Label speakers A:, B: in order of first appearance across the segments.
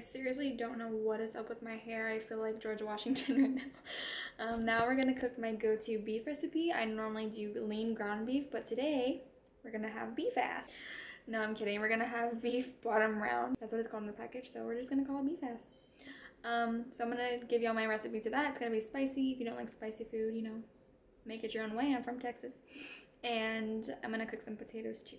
A: seriously don't know what is up with my hair. I feel like George Washington right now. Um, now we're gonna cook my go-to beef recipe. I normally do lean ground beef, but today we're gonna have beef ass. No, I'm kidding. We're gonna have beef bottom round. That's what it's called in the package, so we're just gonna call it beef ass. Um, so I'm gonna give y'all my recipe to that. It's gonna be spicy. If you don't like spicy food, you know, make it your own way. I'm from Texas. And I'm gonna cook some potatoes too.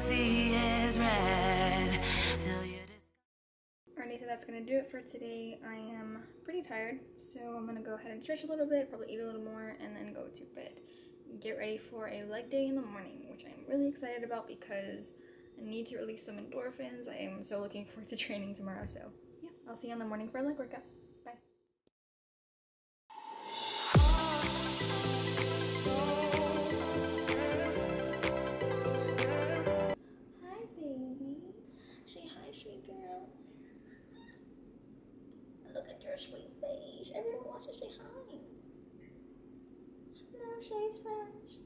B: see is red
A: Alrighty, so that's gonna do it for today. I am pretty tired, so I'm gonna go ahead and stretch a little bit, probably eat a little more, and then go to bed. Get ready for a leg day in the morning, which I'm really excited about because I need to release some endorphins. I am so looking forward to training tomorrow, so yeah, I'll see you in the morning for a leg workout. Sweet girl. Look at your sweet face. Everyone wants to say hi. Hello, Shae's friends.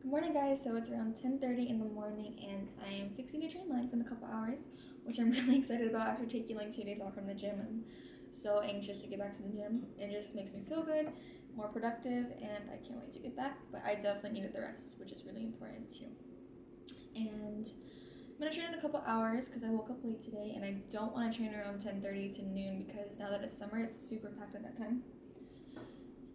A: Good morning, guys. So it's around 10:30 in the morning, and I am fixing to train legs in a couple hours, which I'm really excited about after taking like two days off from the gym. I'm so anxious to get back to the gym. It just makes me feel good, more productive, and I can't wait to get back. But I definitely needed the rest, which is really important too. And gonna train in a couple hours because I woke up late today and I don't want to train around 10:30 to noon because now that it's summer, it's super packed at that time.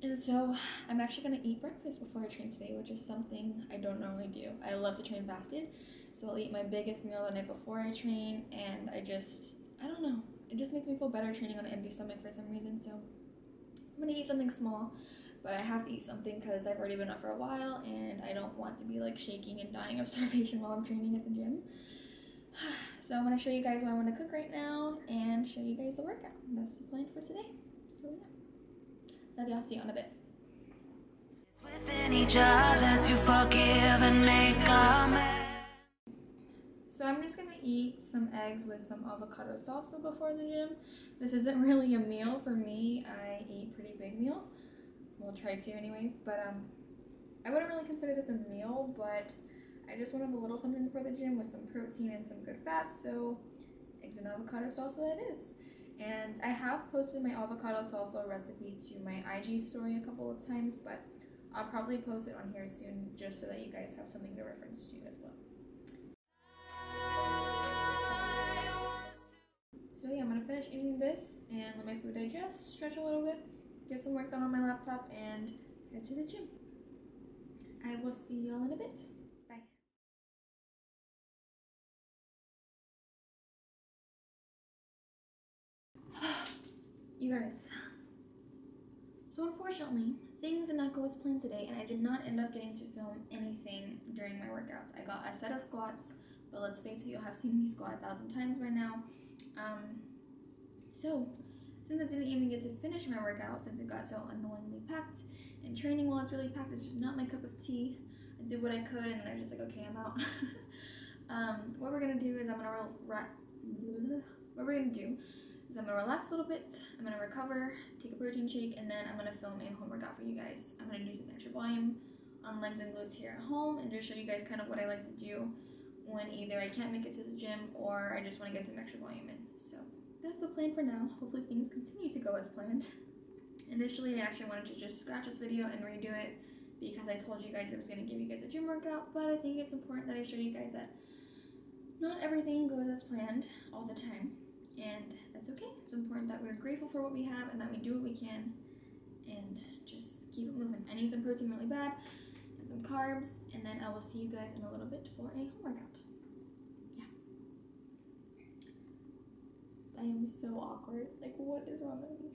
A: And so I'm actually gonna eat breakfast before I train today, which is something I don't normally do. I love to train fasted, so I'll eat my biggest meal the night before I train, and I just I don't know, it just makes me feel better training on an empty stomach for some reason. So I'm gonna eat something small, but I have to eat something because I've already been up for a while and I don't want to be like shaking and dying of starvation while I'm training at the gym. So I'm gonna show you guys what I'm gonna cook right now and show you guys the workout. That's the plan for today. So yeah. Love y'all. See you in a bit.
B: Within each other to forgive and make amends.
A: So I'm just gonna eat some eggs with some avocado salsa before the gym. This isn't really a meal for me. I eat pretty big meals. We'll try to anyways, but um I wouldn't really consider this a meal, but I just wanted a little something for the gym with some protein and some good fats, so eggs and avocado salsa it is. And I have posted my avocado salsa recipe to my IG story a couple of times, but I'll probably post it on here soon just so that you guys have something to reference to as well. So yeah, I'm gonna finish eating this and let my food digest, stretch a little bit, get some work done on my laptop, and head to the gym. I will see y'all in a bit. you guys. So unfortunately, things did not go as planned today, and I did not end up getting to film anything during my workouts. I got a set of squats, but let's face it, you'll have seen me squat a thousand times by now. Um, so, since I didn't even get to finish my workout, since it got so annoyingly packed, and training while it's really packed is just not my cup of tea. I did what I could, and then I was just like, okay, I'm out. um, what we're gonna do is I'm gonna ra- what we're gonna do is I'm gonna relax a little bit, I'm gonna recover, take a protein shake, and then I'm gonna film a home workout for you guys. I'm gonna do some extra volume um, on legs and glutes here at home and just show you guys kind of what I like to do when either I can't make it to the gym or I just want to get some extra volume in. So that's the plan for now. Hopefully things continue to go as planned. Initially, I actually wanted to just scratch this video and redo it because I told you guys I was to give you guys a gym workout, but I think it's important that I show you guys that not everything goes as planned all the time, and that's okay. It's important that we're grateful for what we have and that we do what we can and just keep it moving. I need some protein really bad and some carbs, and then I will see you guys in a little bit for a home workout. Yeah. I am so awkward. Like, what is wrong with me?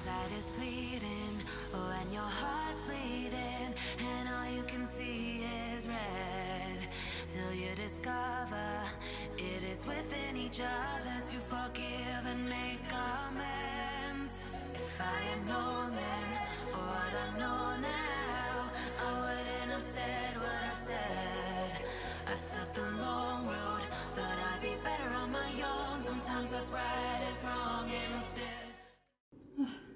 B: Hindsight is fleeting when your heart's bleeding, and all you can see is red. Till you discover it is within each other to forgive and make amends. If I had known then what I know now, I wouldn't have said what I said. I took the long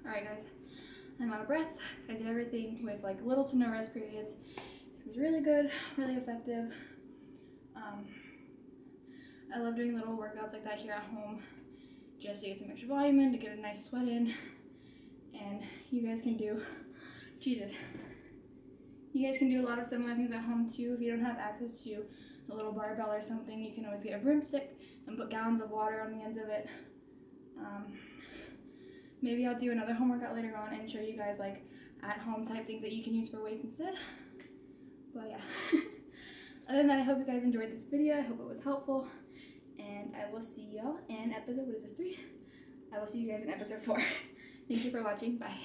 A: Alright, guys, I'm out of breath. I did everything with like little to no rest periods. It was really good, really effective. Um, I love doing little workouts like that here at home just to get some extra volume in, to get a nice sweat in. And you guys can do, Jesus, you guys can do a lot of similar things at home too. If you don't have access to a little barbell or something, you can always get a broomstick and put gallons of water on the ends of it. Um, maybe I'll do another home workout later on and show you guys like at home type things that you can use for weights instead. But yeah. Other than that, I hope you guys enjoyed this video. I hope it was helpful. And I will see y'all in episode, what is this, three? I will see you guys in episode four. Thank you for watching. Bye.